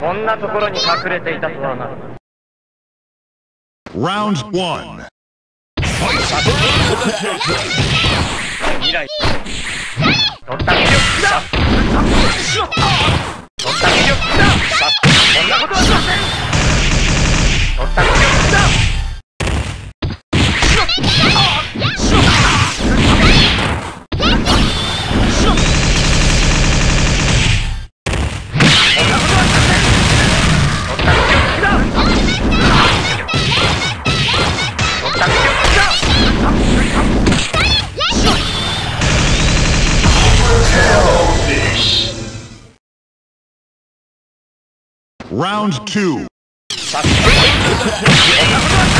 こんなところに隠れていたとはな。Round 未来。Round two.